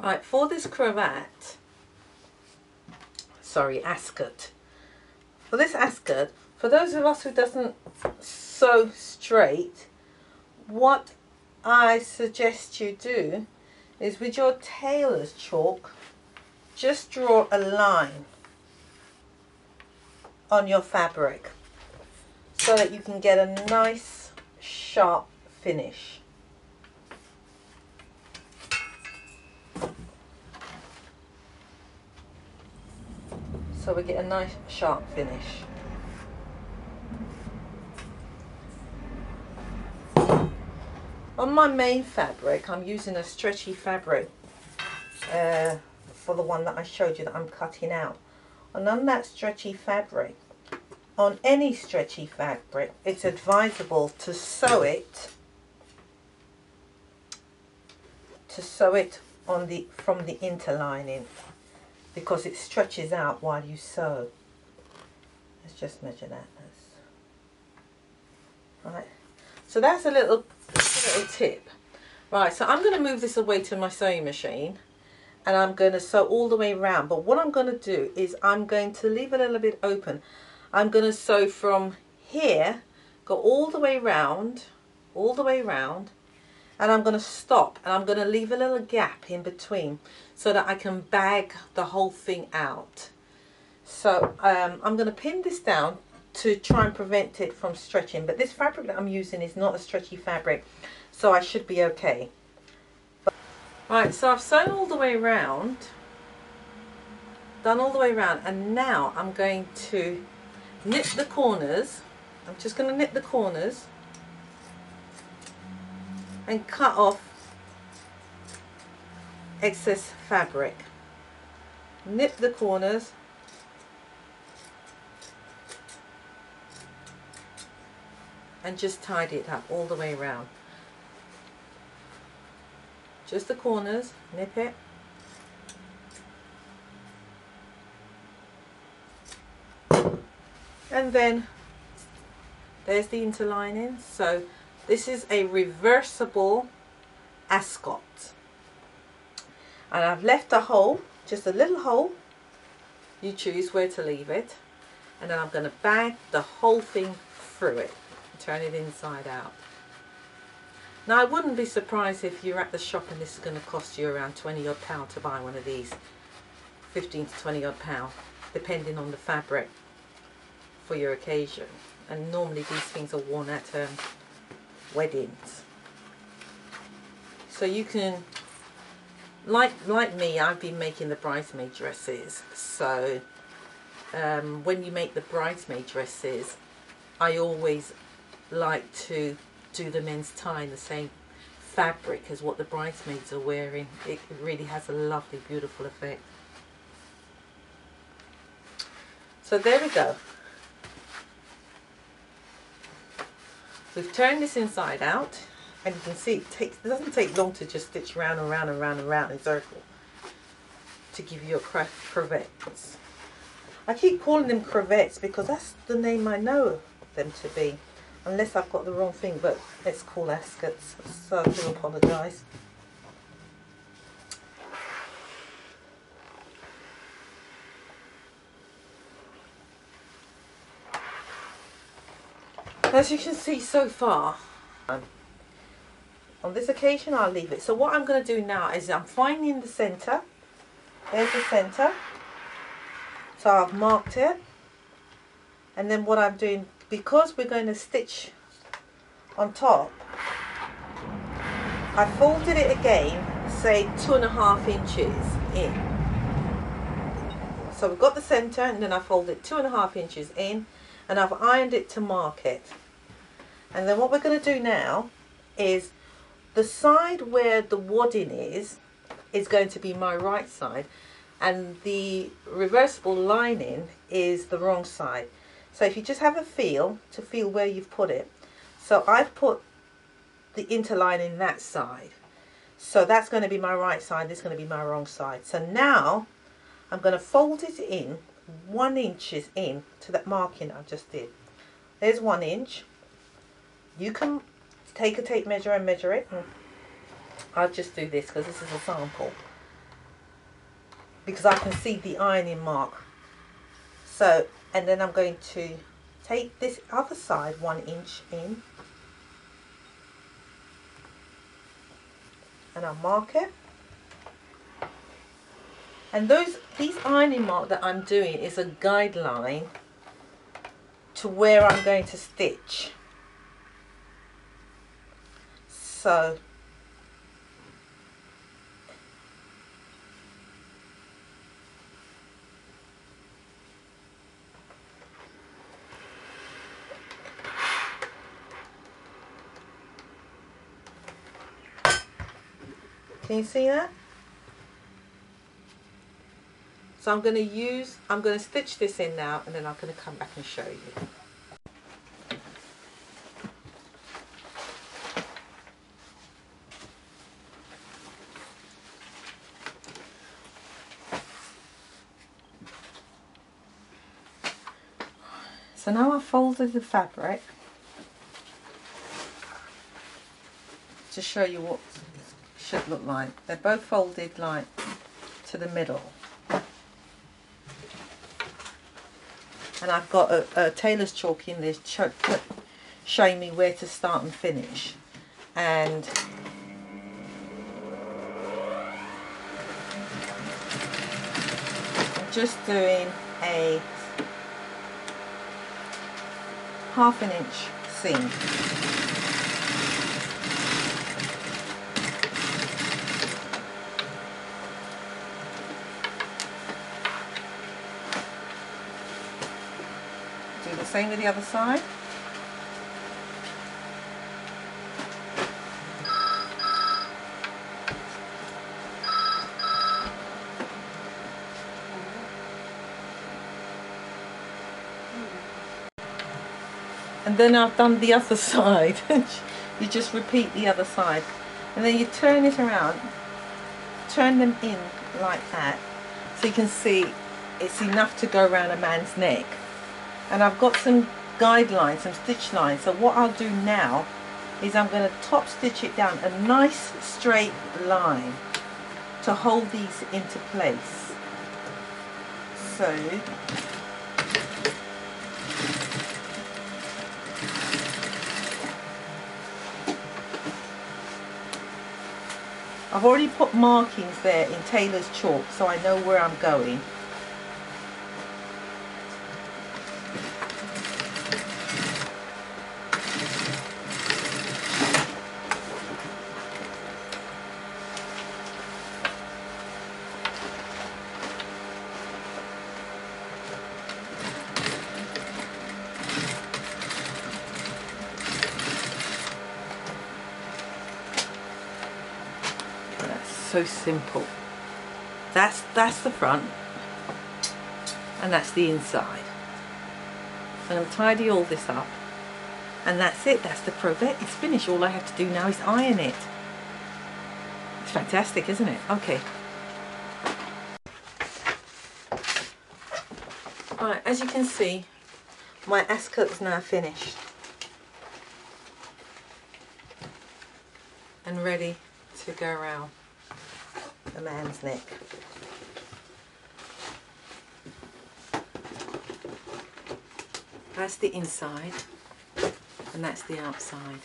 Right, for this cravat, sorry, ascot. For this ascot, for those of us who doesn't sew straight, what I suggest you do is with your tailor's chalk, just draw a line on your fabric so that you can get a nice sharp finish. So we get a nice sharp finish. On my main fabric, I'm using a stretchy fabric uh, for the one that I showed you that I'm cutting out. And on that stretchy fabric, on any stretchy fabric, it's advisable to sew it to sew it on the from the interlining because it stretches out while you sew. Let's just measure that. Right. So that's a little little tip. Right, so I'm going to move this away to my sewing machine and I'm going to sew all the way around. But what I'm going to do is I'm going to leave a little bit open. I'm going to sew from here, go all the way round, all the way round, and I'm going to stop and I'm going to leave a little gap in between so that I can bag the whole thing out. So um, I'm going to pin this down to try and prevent it from stretching but this fabric that I'm using is not a stretchy fabric so I should be okay. Right, so I've sewn all the way around, done all the way around, and now I'm going to knit the corners. I'm just going to knit the corners and cut off excess fabric. nip the corners and just tidy it up all the way around. Just the corners, nip it. And then there's the interlining. So this is a reversible ascot. And I've left a hole, just a little hole. You choose where to leave it. And then I'm going to bag the whole thing through it. Turn it inside out. Now I wouldn't be surprised if you're at the shop and this is going to cost you around 20 odd pound to buy one of these. 15 to 20 odd pound depending on the fabric for your occasion. And normally these things are worn at um, weddings. So you can, like like me, I've been making the bridesmaid dresses. So um, when you make the bridesmaid dresses, I always like to do the men's tie in the same fabric as what the bridesmaids are wearing. It really has a lovely, beautiful effect. So there we go. We've turned this inside out and you can see it, takes, it doesn't take long to just stitch round and round and round and round in circle to give you a cravats. I keep calling them cravats because that's the name I know them to be unless I've got the wrong thing but let's call ascots so I do apologise as you can see so far um, on this occasion I'll leave it. So what I'm going to do now is I'm finding the centre there's the centre so I've marked it. And then what I'm doing because we're going to stitch on top I folded it again say two and a half inches in. So we've got the center and then I folded two and a half inches in and I've ironed it to mark it and then what we're going to do now is the side where the wadding is is going to be my right side and the reversible lining is the wrong side so if you just have a feel to feel where you've put it. So I've put the interlining that side. So that's going to be my right side, this is going to be my wrong side. So now I'm going to fold it in one inches in to that marking I just did. There's one inch. You can take a tape measure and measure it. I'll just do this because this is a sample. because I can see the ironing mark. So, and then I'm going to take this other side one inch in and I'll mark it. And those these ironing mark that I'm doing is a guideline to where I'm going to stitch. So Can you see that? So I'm going to use, I'm going to stitch this in now and then I'm going to come back and show you. So now I've folded the fabric to show you what should look like. They're both folded like to the middle. And I've got a, a tailor's chalk in this showing me where to start and finish. And I'm just doing a half an inch seam. Do the same with the other side. And then I've done the other side. You just repeat the other side. And then you turn it around. Turn them in like that. So you can see it's enough to go around a man's neck. And I've got some guidelines, some stitch lines. So what I'll do now is I'm going to top stitch it down a nice straight line to hold these into place. So I've already put markings there in tailor's chalk so I know where I'm going. So simple. That's, that's the front and that's the inside. So I'm going to tidy all this up and that's it, that's the project. It's finished. All I have to do now is iron it. It's fantastic, isn't it? Okay. Right, as you can see, my ascot is now finished. And ready to go around man's neck. That's the inside and that's the outside.